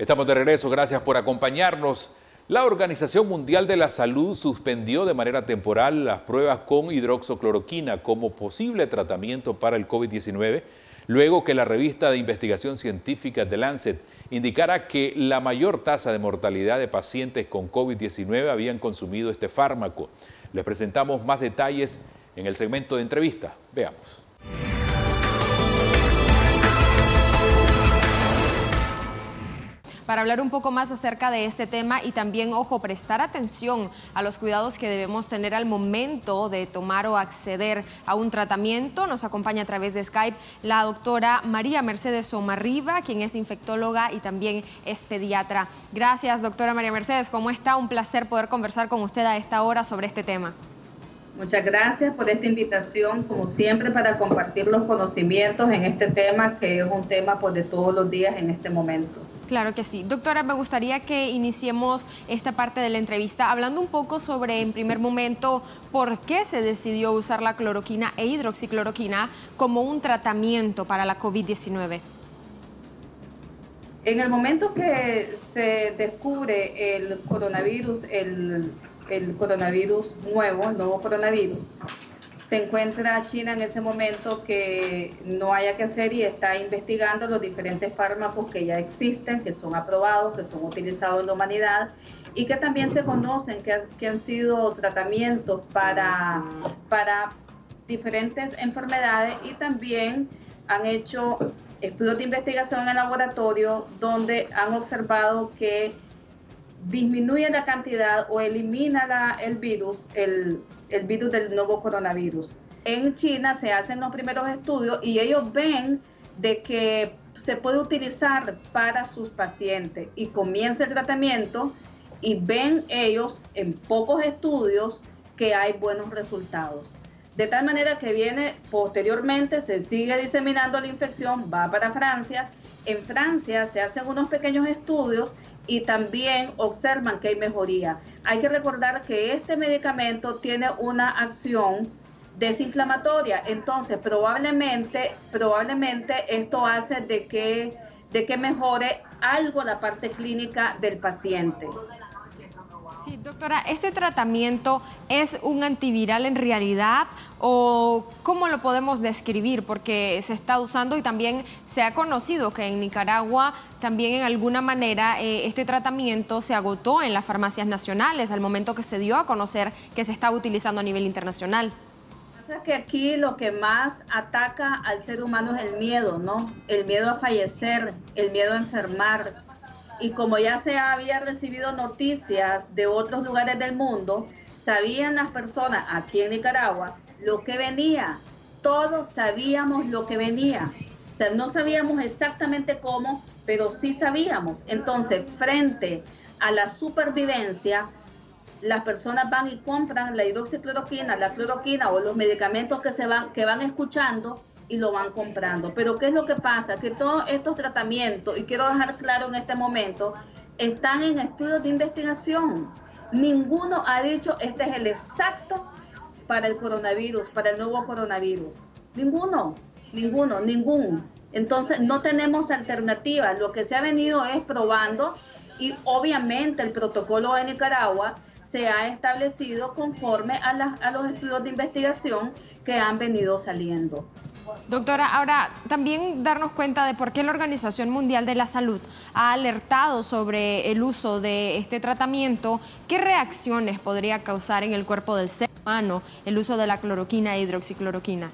Estamos de regreso, gracias por acompañarnos. La Organización Mundial de la Salud suspendió de manera temporal las pruebas con hidroxocloroquina como posible tratamiento para el COVID-19, luego que la revista de investigación científica The Lancet indicara que la mayor tasa de mortalidad de pacientes con COVID-19 habían consumido este fármaco. Les presentamos más detalles en el segmento de entrevista. Veamos. Para hablar un poco más acerca de este tema y también, ojo, prestar atención a los cuidados que debemos tener al momento de tomar o acceder a un tratamiento. Nos acompaña a través de Skype la doctora María Mercedes Omarriba, quien es infectóloga y también es pediatra. Gracias, doctora María Mercedes. ¿Cómo está? Un placer poder conversar con usted a esta hora sobre este tema. Muchas gracias por esta invitación, como siempre, para compartir los conocimientos en este tema, que es un tema pues, de todos los días en este momento. Claro que sí. Doctora, me gustaría que iniciemos esta parte de la entrevista hablando un poco sobre, en primer momento, por qué se decidió usar la cloroquina e hidroxicloroquina como un tratamiento para la COVID-19. En el momento que se descubre el coronavirus, el, coronavirus nuevo, el nuevo coronavirus, se encuentra China en ese momento que no haya que hacer y está investigando los diferentes fármacos que ya existen, que son aprobados, que son utilizados en la humanidad y que también se conocen, que, han sido tratamientos para, para diferentes enfermedades y también han hecho estudios de investigación en el laboratorio donde han observado que disminuye la cantidad o elimina la, el virus, el, el virus del nuevo coronavirus. En China se hacen los primeros estudios y ellos ven de que se puede utilizar para sus pacientes y comienza el tratamiento y ven ellos en pocos estudios que hay buenos resultados. De tal manera que viene posteriormente, se sigue diseminando la infección, va para Francia. En Francia se hacen unos pequeños estudios y también observan que hay mejoría. Hay que recordar que este medicamento tiene una acción desinflamatoria, entonces probablemente, probablemente esto hace de que, de que mejore algo la parte clínica del paciente. Sí, doctora, ¿este tratamiento es un antiviral en realidad o cómo lo podemos describir? Porque se está usando y también se ha conocido que en Nicaragua también en alguna manera eh, este tratamiento se agotó en las farmacias nacionales al momento que se dio a conocer que se estaba utilizando a nivel internacional. Que aquí lo que más ataca al ser humano es el miedo, ¿no? El miedo a fallecer, el miedo a enfermar, y como ya se había recibido noticias de otros lugares del mundo, sabían las personas aquí en Nicaragua lo que venía. Todos sabíamos lo que venía. O sea, no sabíamos exactamente cómo, pero sí sabíamos. Entonces, frente a la supervivencia, las personas van y compran la hidroxicloroquina, la cloroquina o los medicamentos que se van que van escuchando y lo van comprando. Pero ¿qué es lo que pasa? Que todos estos tratamientos, y quiero dejar claro en este momento, están en estudios de investigación. Ninguno ha dicho este es el exacto para el coronavirus, para el nuevo coronavirus. Ninguno, ninguno, ninguno. Entonces no tenemos alternativa. Lo que se ha venido es probando y obviamente el protocolo de Nicaragua se ha establecido conforme a, a los estudios de investigación que han venido saliendo. Doctora, ahora también darnos cuenta de por qué la Organización Mundial de la Salud ha alertado sobre el uso de este tratamiento, qué reacciones podría causar en el cuerpo del ser humano el uso de la cloroquina e hidroxicloroquina.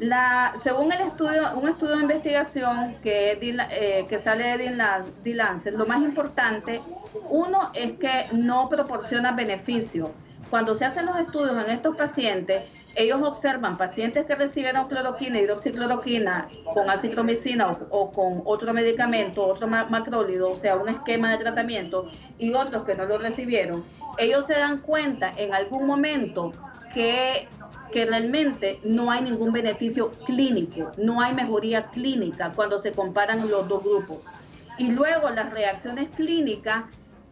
La, según el estudio, un estudio de investigación que, eh, sale de Lancet, lo más importante, uno es que no proporciona beneficio. Cuando se hacen los estudios en estos pacientes, ellos observan pacientes que recibieron cloroquina, hidroxicloroquina con acitromicina o, con otro medicamento, otro macrólido, o sea, un esquema de tratamiento, y otros que no lo recibieron. Ellos se dan cuenta en algún momento que, que realmente no hay ningún beneficio clínico, no hay mejoría clínica cuando se comparan los dos grupos. Y luego las reacciones clínicas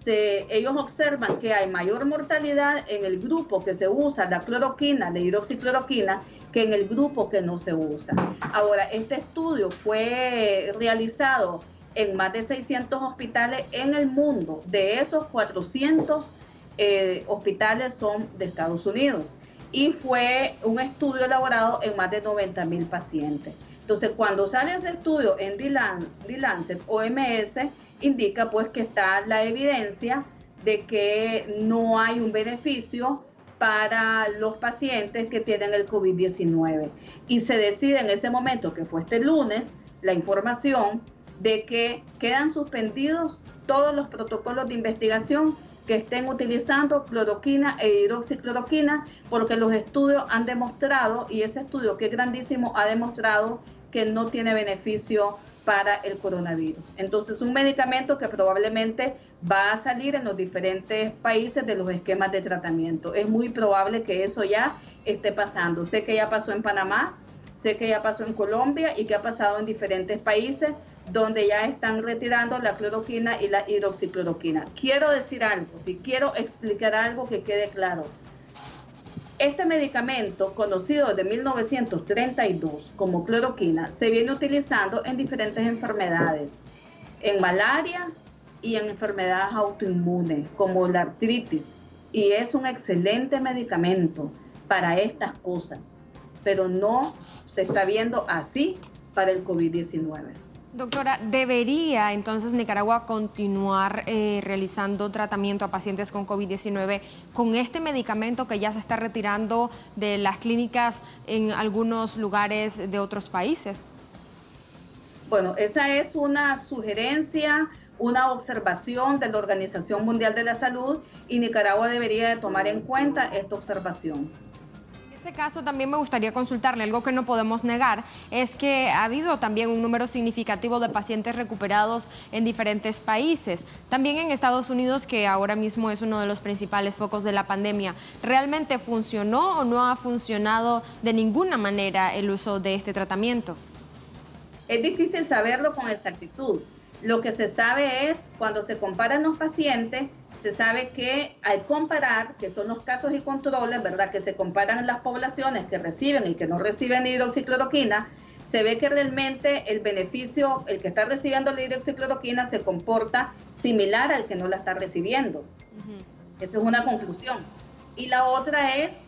ellos observan que hay mayor mortalidad en el grupo que se usa la cloroquina, la hidroxicloroquina, que en el grupo que no se usa. Ahora, este estudio fue realizado en más de 600 hospitales en el mundo. De esos 400 eh, hospitales son de Estados Unidos y fue un estudio elaborado en más de 90 mil pacientes. Entonces, cuando sale ese estudio en The Lancet, OMS indica pues que está la evidencia de que no hay un beneficio para los pacientes que tienen el COVID-19. Y se decide en ese momento, que fue este lunes, la información de que quedan suspendidos todos los protocolos de investigación que estén utilizando cloroquina e hidroxicloroquina, porque los estudios han demostrado, y ese estudio que es grandísimo, ha demostrado que no tiene beneficio para el coronavirus. Entonces, un medicamento que probablemente va a salir en los diferentes países de los esquemas de tratamiento. Es muy probable que eso ya esté pasando. Sé que ya pasó en Panamá, sé que ya pasó en Colombia y que ha pasado en diferentes países donde ya están retirando la cloroquina y la hidroxicloroquina. Quiero decir algo, si quiero explicar algo que quede claro. Este medicamento, conocido desde 1932 como cloroquina, se viene utilizando en diferentes enfermedades, en malaria y en enfermedades autoinmunes como la artritis, y es un excelente medicamento para estas cosas, pero no se está viendo así para el COVID-19. Doctora, ¿debería entonces Nicaragua continuar eh, realizando tratamiento a pacientes con COVID-19 con este medicamento que ya se está retirando de las clínicas en algunos lugares de otros países? Bueno, esa es una sugerencia, una observación de la Organización Mundial de la Salud y Nicaragua debería de tomar en cuenta esta observación este caso también me gustaría consultarle, algo que no podemos negar, es que ha habido también un número significativo de pacientes recuperados en diferentes países, también en Estados Unidos, que ahora mismo es uno de los principales focos de la pandemia. ¿Realmente funcionó o no ha funcionado de ninguna manera el uso de este tratamiento? Es difícil saberlo con exactitud. Lo que se sabe es cuando se comparan los pacientes, se sabe que al comparar, que son los casos y controles, ¿verdad? Que se comparan las poblaciones que reciben y que no reciben hidroxicloroquina, se ve que realmente el beneficio, el que está recibiendo la hidroxicloroquina se comporta similar al que no la está recibiendo. Esa es una conclusión. Y la otra es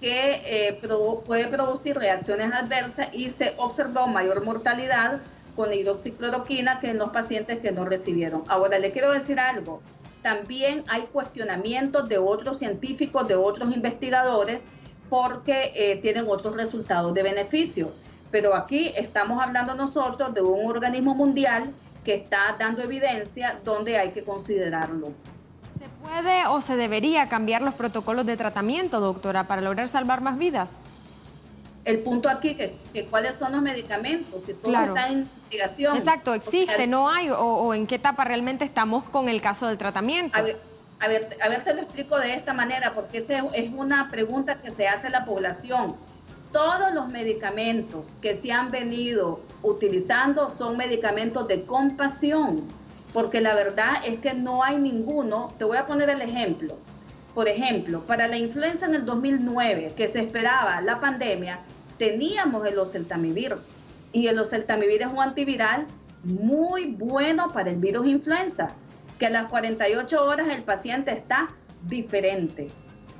que eh, puede producir reacciones adversas y se observó mayor mortalidad con hidroxicloroquina que en los pacientes que no recibieron. Ahora, le quiero decir algo también hay cuestionamientos de otros científicos, de otros investigadores, porque eh, tienen otros resultados de beneficio. Pero aquí estamos hablando nosotros de un organismo mundial que está dando evidencia donde hay que considerarlo. ¿Se puede o se debería cambiar los protocolos de tratamiento, doctora, para lograr salvar más vidas? El punto aquí que, que, cuáles son los medicamentos, si todo está en investigación. Exacto, existe, no hay, o, en qué etapa realmente estamos con el caso del tratamiento. A ver, a ver, a ver, te lo explico de esta manera, porque esa es una pregunta que se hace a la población. Todos los medicamentos que se han venido utilizando son medicamentos de compasión, porque la verdad es que no hay ninguno. Te voy a poner el ejemplo. Por ejemplo, para la influenza en el 2009, que se esperaba la pandemia, teníamos el oseltamivir. Y el oseltamivir es un antiviral muy bueno para el virus influenza, que a las 48 horas el paciente está diferente.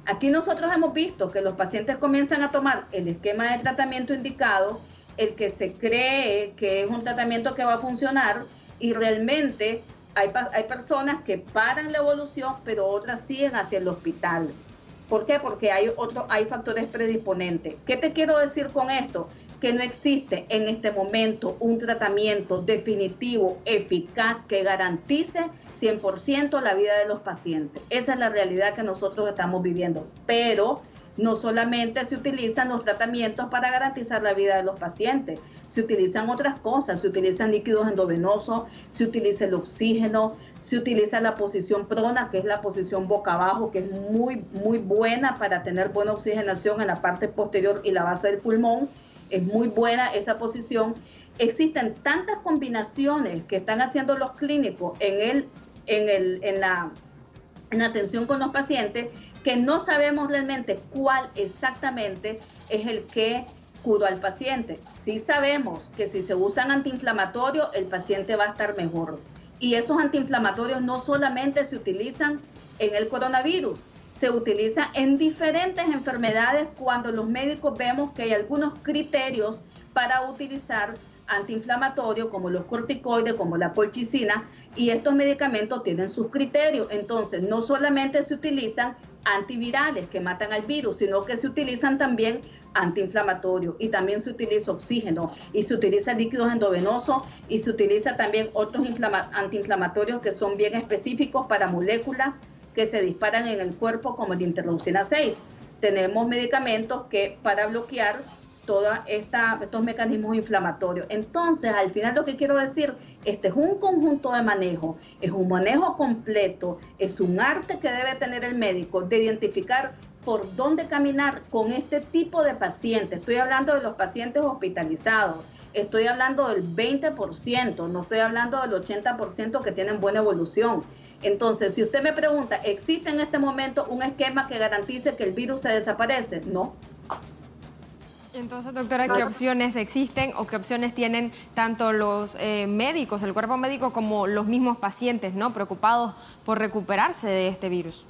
Aquí nosotros hemos visto que los pacientes comienzan a tomar el esquema de tratamiento indicado, el que se cree que es un tratamiento que va a funcionar y realmente hay, hay personas que paran la evolución, pero otras siguen hacia el hospital. ¿Por qué? Porque hay, otro, hay factores predisponentes. ¿Qué te quiero decir con esto? Que no existe en este momento un tratamiento definitivo, eficaz, que garantice 100% la vida de los pacientes. Esa es la realidad que nosotros estamos viviendo. Pero no solamente se utilizan los tratamientos para garantizar la vida de los pacientes, se utilizan otras cosas, se utilizan líquidos endovenosos, se utiliza el oxígeno, se utiliza la posición prona, que es la posición boca abajo, que es muy, muy buena para tener buena oxigenación en la parte posterior y la base del pulmón. Es muy buena esa posición. Existen tantas combinaciones que están haciendo los clínicos en, el, en, el, en, la, en la atención con los pacientes que no sabemos realmente cuál exactamente es el que curo al paciente. Sí sabemos que si se usan antiinflamatorios, el paciente va a estar mejor. Y esos antiinflamatorios no solamente se utilizan en el coronavirus, se utilizan en diferentes enfermedades cuando los médicos vemos que hay algunos criterios para utilizar antiinflamatorios como los corticoides, como la colchicina, y estos medicamentos tienen sus criterios. Entonces, no solamente se utilizan antivirales que matan al virus, sino que se utilizan también antiinflamatorios y también se utiliza oxígeno y se utiliza líquidos endovenosos y se utiliza también otros antiinflamatorios que son bien específicos para moléculas que se disparan en el cuerpo como la interleucina 6. Tenemos medicamentos que para bloquear todos estos mecanismos inflamatorios. Entonces, al final lo que quiero decir, este es un conjunto de manejo, es un manejo completo, es un arte que debe tener el médico de identificar por dónde caminar con este tipo de pacientes. Estoy hablando de los pacientes hospitalizados, estoy hablando del 20%, no estoy hablando del 80% que tienen buena evolución. Entonces, si usted me pregunta, ¿existe en este momento un esquema que garantice que el virus se desaparece? No, entonces, doctora, ¿qué opciones existen o qué opciones tienen tanto los eh, médicos, el cuerpo médico, como los mismos pacientes, ¿no? Preocupados por recuperarse de este virus.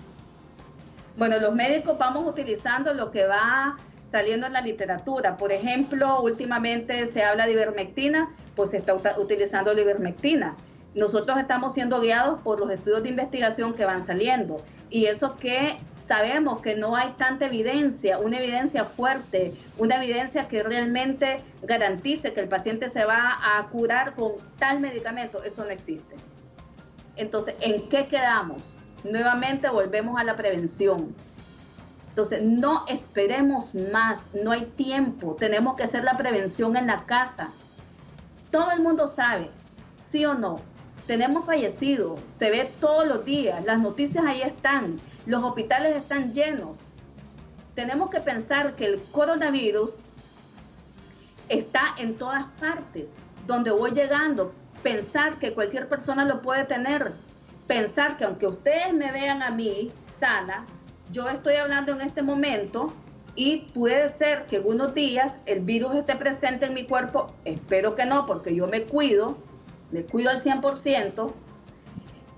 Bueno, los médicos vamos utilizando lo que va saliendo en la literatura. Por ejemplo, últimamente se habla de ivermectina, pues se está utilizando la ivermectina. Nosotros estamos siendo guiados por los estudios de investigación que van saliendo. Y eso que sabemos que no hay tanta evidencia, una evidencia fuerte, una evidencia que realmente garantice que el paciente se va a curar con tal medicamento, eso no existe. Entonces, ¿en qué quedamos? Nuevamente volvemos a la prevención. Entonces, no esperemos más, no hay tiempo, tenemos que hacer la prevención en la casa. Todo el mundo sabe, sí o no, tenemos fallecidos, se ve todos los días, las noticias ahí están los hospitales están llenos. Tenemos que pensar que el coronavirus está en todas partes, donde voy llegando. Pensar que cualquier persona lo puede tener. Pensar que aunque ustedes me vean a mí sana, yo estoy hablando en este momento y puede ser que en unos días el virus esté presente en mi cuerpo. Espero que no, porque yo me cuido, me cuido al 100%,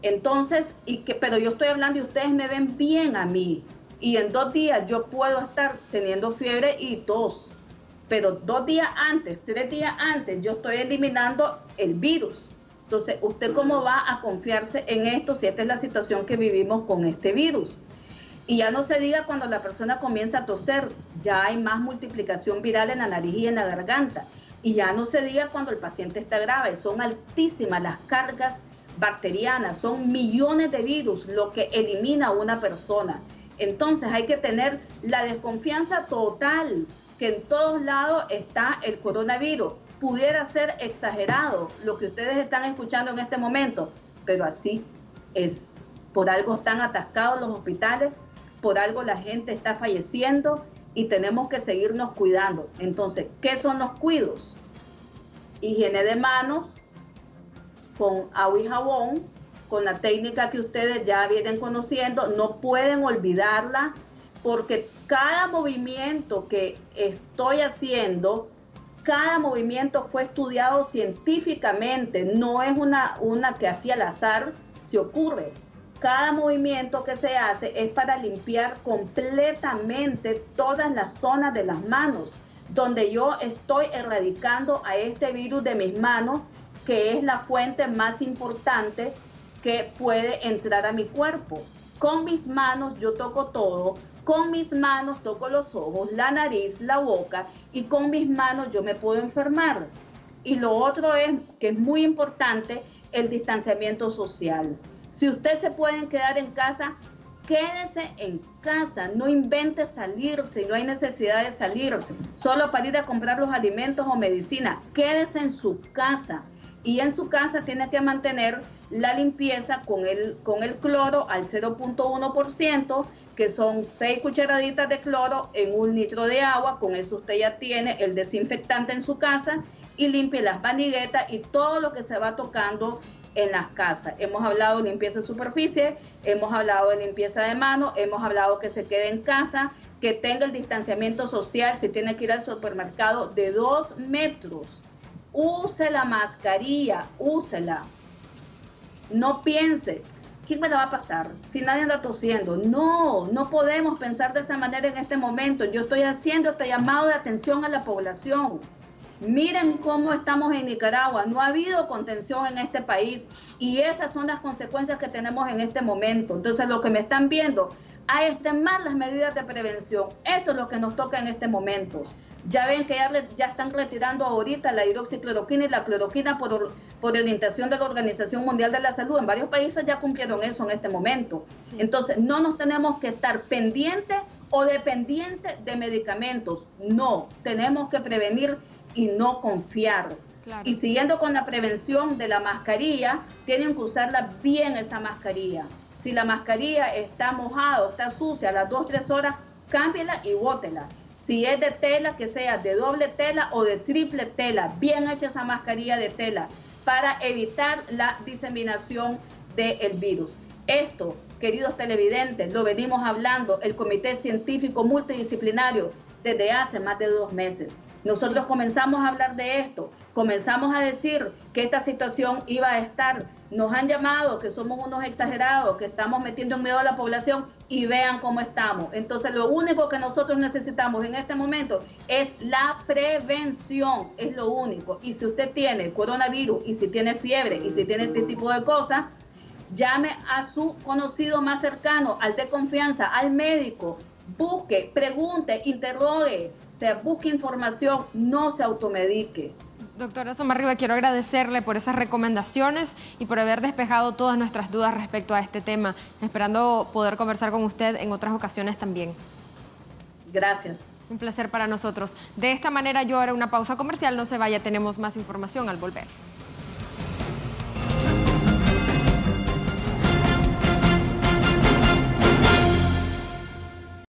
entonces, y que, pero yo estoy hablando y ustedes me ven bien a mí. Y en dos días yo puedo estar teniendo fiebre y tos. Pero dos días antes, tres días antes, yo estoy eliminando el virus. Entonces, ¿usted cómo va a confiarse en esto si esta es la situación que vivimos con este virus? Y ya no se diga cuando la persona comienza a toser, ya hay más multiplicación viral en la nariz y en la garganta. Y ya no se diga cuando el paciente está grave, son altísimas las cargas bacterianas, son millones de virus lo que elimina a una persona. Entonces hay que tener la desconfianza total que en todos lados está el coronavirus. Pudiera ser exagerado lo que ustedes están escuchando en este momento, pero así es. Por algo están atascados los hospitales, por algo la gente está falleciendo y tenemos que seguirnos cuidando. Entonces, ¿qué son los cuidos? Higiene de manos, con agua y jabón, con la técnica que ustedes ya vienen conociendo, no pueden olvidarla porque cada movimiento que estoy haciendo, cada movimiento fue estudiado científicamente, no es una, una que así al azar se ocurre. Cada movimiento que se hace es para limpiar completamente todas las zonas de las manos, donde yo estoy erradicando a este virus de mis manos que es la fuente más importante que puede entrar a mi cuerpo. Con mis manos yo toco todo, con mis manos toco los ojos, la nariz, la boca y con mis manos yo me puedo enfermar. Y lo otro es que es muy importante el distanciamiento social. Si ustedes se pueden quedar en casa, quédese en casa, no invente salir si no hay necesidad de salir, solo para ir a comprar los alimentos o medicina. Quédese en su casa y en su casa tiene que mantener la limpieza con el, con el cloro al 0.1%, que son 6 cucharaditas de cloro en un litro de agua. Con eso usted ya tiene el desinfectante en su casa y limpie las vaniguetas y todo lo que se va tocando en las casas. Hemos hablado de limpieza de superficie, hemos hablado de limpieza de mano, hemos hablado que se quede en casa, que tenga el distanciamiento social, si tiene que ir al supermercado de dos metros. Use la mascarilla, úsela. No piense, ¿quién me la va a pasar? Si nadie anda tosiendo. No, no podemos pensar de esa manera en este momento. Yo estoy haciendo este llamado de atención a la población. Miren cómo estamos en Nicaragua. No ha habido contención en este país y esas son las consecuencias que tenemos en este momento. Entonces, lo que me están viendo, a extremar las medidas de prevención. Eso es lo que nos toca en este momento. Ya ven que ya, están retirando ahorita la hidroxicloroquina y la cloroquina por, por orientación de la Organización Mundial de la Salud. En varios países ya cumplieron eso en este momento. Entonces, no nos tenemos que estar pendientes o dependientes de medicamentos. No, tenemos que prevenir y no confiar. Y siguiendo con la prevención de la mascarilla, tienen que usarla bien esa mascarilla. Si la mascarilla está mojada o está sucia a las 2, 3 horas, cámbiala y bótela. Si es de tela, que sea de doble tela o de triple tela, bien hecha esa mascarilla de tela para evitar la diseminación del virus. Esto, queridos televidentes, lo venimos hablando el Comité Científico Multidisciplinario desde hace más de dos meses. Nosotros comenzamos a hablar de esto, comenzamos a decir que esta situación iba a estar. Nos han llamado que somos unos exagerados, que estamos metiendo en miedo a la población y vean cómo estamos. Entonces lo único que nosotros necesitamos en este momento es la prevención, es lo único. Y si usted tiene coronavirus y si tiene fiebre y si tiene este tipo de cosas, llame a su conocido más cercano, al de confianza, al médico, busque, pregunte, interrogue, o sea, busque información, no se automedique. Doctora Somarriba, quiero agradecerle por esas recomendaciones y por haber despejado todas nuestras dudas respecto a este tema, esperando poder conversar con usted en otras ocasiones también. Gracias. Un placer para nosotros. De esta manera yo haré una pausa comercial, no se vaya, tenemos más información al volver.